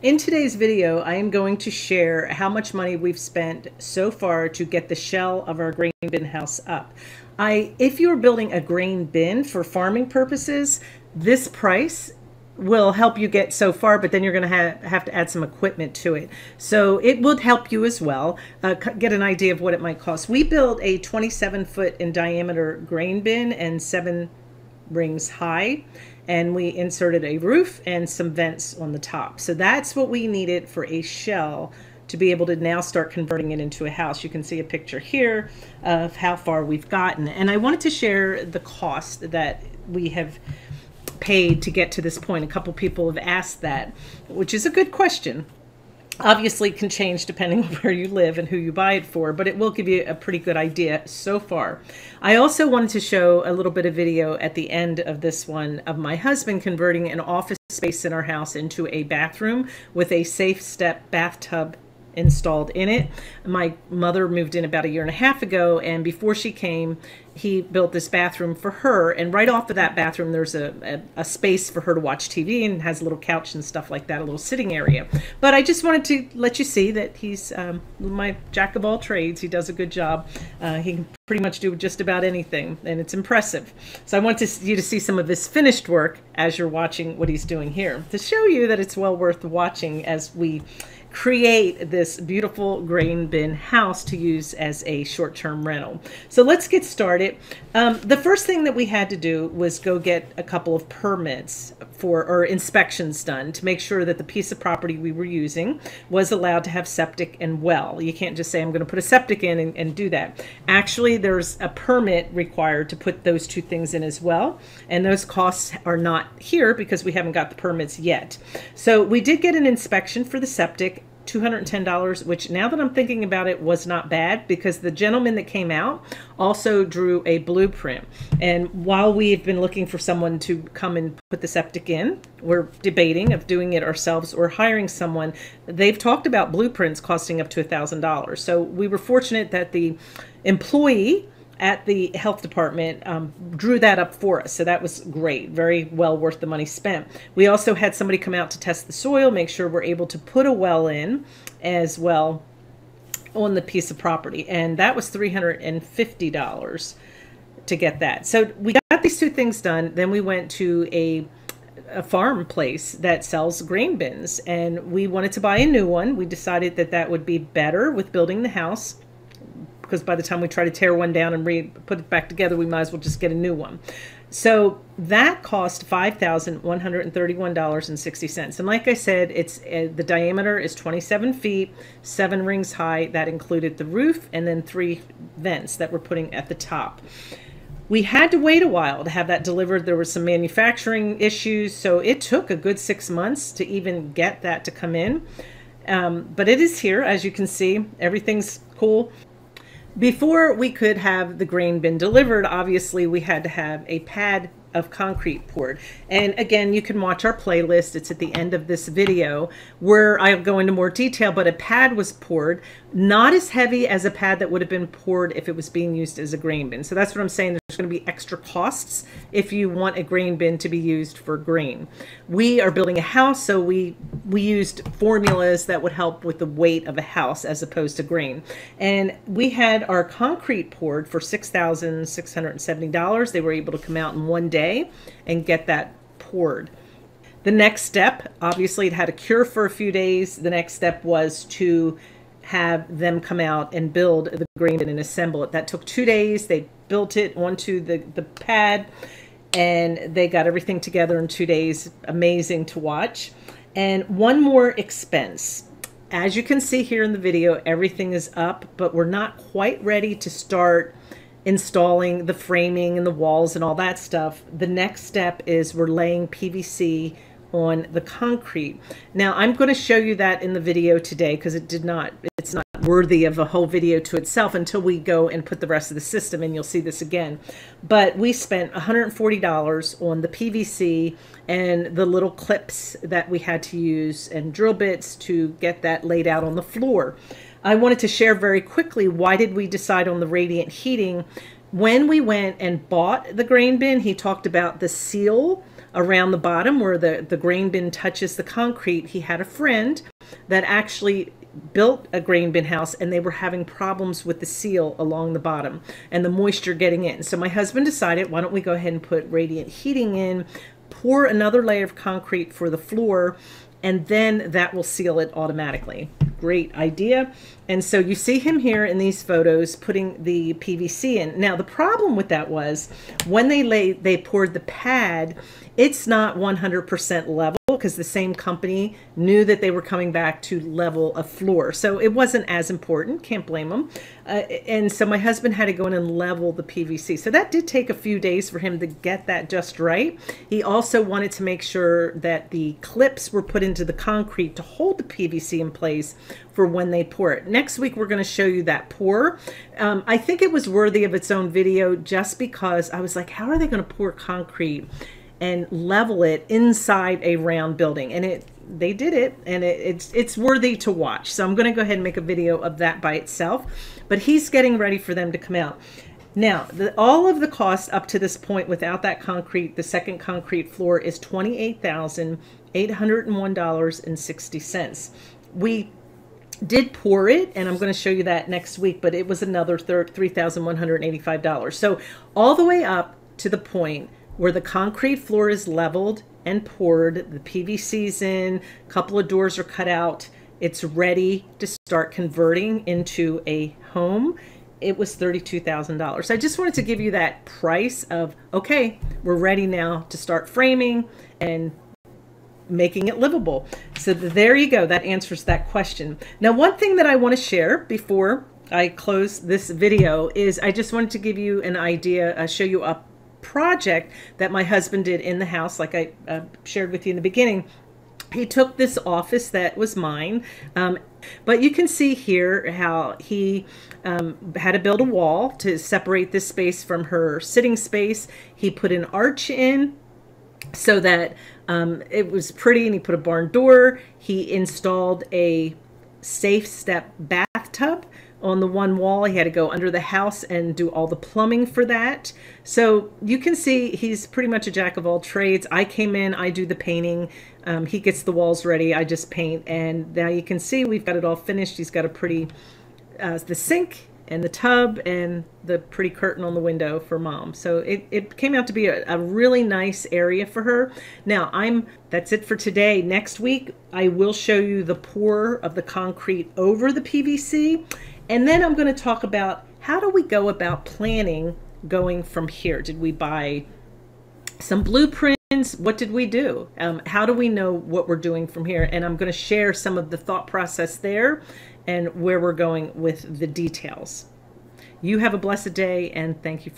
In today's video, I am going to share how much money we've spent so far to get the shell of our grain bin house up. I, if you're building a grain bin for farming purposes, this price will help you get so far, but then you're going to ha have to add some equipment to it. So it would help you as well uh, get an idea of what it might cost. We built a 27 foot in diameter grain bin and seven rings high and we inserted a roof and some vents on the top. So that's what we needed for a shell to be able to now start converting it into a house. You can see a picture here of how far we've gotten. And I wanted to share the cost that we have paid to get to this point. A couple people have asked that, which is a good question obviously can change depending on where you live and who you buy it for, but it will give you a pretty good idea so far. I also wanted to show a little bit of video at the end of this one of my husband converting an office space in our house into a bathroom with a safe step bathtub installed in it. My mother moved in about a year and a half ago, and before she came, he built this bathroom for her. And right off of that bathroom, there's a, a, a, space for her to watch TV and has a little couch and stuff like that, a little sitting area. But I just wanted to let you see that he's um, my jack of all trades. He does a good job. Uh, he can pretty much do just about anything, and it's impressive. So I want to, you to see some of his finished work as you're watching what he's doing here to show you that it's well worth watching as we create this beautiful grain bin house to use as a short-term rental. So let's get started. Um, the first thing that we had to do was go get a couple of permits for or inspections done to make sure that the piece of property we were using was allowed to have septic and well. You can't just say I'm going to put a septic in and, and do that. Actually, there's a permit required to put those two things in as well, and those costs are not here because we haven't got the permits yet. So we did get an inspection for the septic $210, which now that I'm thinking about it was not bad because the gentleman that came out also drew a blueprint. And while we've been looking for someone to come and put the septic in, we're debating of doing it ourselves or hiring someone. They've talked about blueprints costing up to $1,000. So we were fortunate that the employee at the health department um, drew that up for us. So that was great, very well worth the money spent. We also had somebody come out to test the soil, make sure we're able to put a well in as well on the piece of property. And that was $350 to get that. So we got these two things done. Then we went to a a farm place that sells grain bins and we wanted to buy a new one. We decided that that would be better with building the house because by the time we try to tear one down and re put it back together, we might as well just get a new one. So that cost five thousand one hundred and thirty-one dollars and sixty cents. And like I said, it's uh, the diameter is twenty-seven feet, seven rings high. That included the roof and then three vents that we're putting at the top. We had to wait a while to have that delivered. There were some manufacturing issues, so it took a good six months to even get that to come in. Um, but it is here, as you can see. Everything's cool. Before we could have the grain bin delivered, obviously we had to have a pad of concrete poured. And again, you can watch our playlist. It's at the end of this video where I'll go into more detail, but a pad was poured, not as heavy as a pad that would have been poured if it was being used as a grain bin. So that's what I'm saying. Going to be extra costs if you want a grain bin to be used for grain. We are building a house, so we, we used formulas that would help with the weight of a house as opposed to grain. And we had our concrete poured for $6,670. They were able to come out in one day day and get that poured. The next step, obviously it had a cure for a few days. The next step was to have them come out and build the grain and assemble it. That took two days. They built it onto the, the pad and they got everything together in two days. Amazing to watch. And one more expense. As you can see here in the video, everything is up, but we're not quite ready to start installing the framing and the walls and all that stuff. The next step is we're laying PVC on the concrete. Now I'm going to show you that in the video today because it did not, it's not worthy of a whole video to itself until we go and put the rest of the system and you'll see this again. But we spent $140 on the PVC and the little clips that we had to use and drill bits to get that laid out on the floor. I wanted to share very quickly why did we decide on the radiant heating. When we went and bought the grain bin, he talked about the seal around the bottom where the, the grain bin touches the concrete, he had a friend that actually built a grain bin house and they were having problems with the seal along the bottom and the moisture getting in. So my husband decided, why don't we go ahead and put radiant heating in, pour another layer of concrete for the floor, and then that will seal it automatically. Great idea. And so you see him here in these photos putting the PVC in. Now the problem with that was when they lay they poured the pad, it's not 100% level because the same company knew that they were coming back to level a floor. So it wasn't as important, can't blame them. Uh, and so my husband had to go in and level the PVC. So that did take a few days for him to get that just right. He also wanted to make sure that the clips were put into the concrete to hold the PVC in place for when they pour it. Next week, we're going to show you that pour. Um, I think it was worthy of its own video just because I was like, how are they going to pour concrete and level it inside a round building? And it they did it and it, it's it's worthy to watch. So I'm going to go ahead and make a video of that by itself. But he's getting ready for them to come out. Now, the, all of the cost up to this point without that concrete, the second concrete floor is $28,801.60. We did pour it and i'm going to show you that next week but it was another $3185 so all the way up to the point where the concrete floor is leveled and poured the pvc's in a couple of doors are cut out it's ready to start converting into a home it was $32,000. I just wanted to give you that price of, okay, we're ready now to start framing and making it livable. So there you go. That answers that question. Now, one thing that I want to share before I close this video is I just wanted to give you an idea, uh, show you a project that my husband did in the house, like I uh, shared with you in the beginning. He took this office that was mine, um, but you can see here how he um, had to build a wall to separate this space from her sitting space. He put an arch in so that um, it was pretty and he put a barn door. He installed a safe step bathtub on the one wall. He had to go under the house and do all the plumbing for that. So you can see he's pretty much a jack of all trades. I came in, I do the painting. Um, he gets the walls ready. I just paint. And now you can see we've got it all finished. He's got a pretty, uh, the sink and the tub and the pretty curtain on the window for mom. So it, it came out to be a, a, really nice area for her. Now I'm, that's it for today. Next week, I will show you the pour of the concrete over the PVC. And then I'm going to talk about how do we go about planning going from here? Did we buy some blueprints? What did we do? Um, how do we know what we're doing from here? And I'm going to share some of the thought process there and where we're going with the details. You have a blessed day and thank you for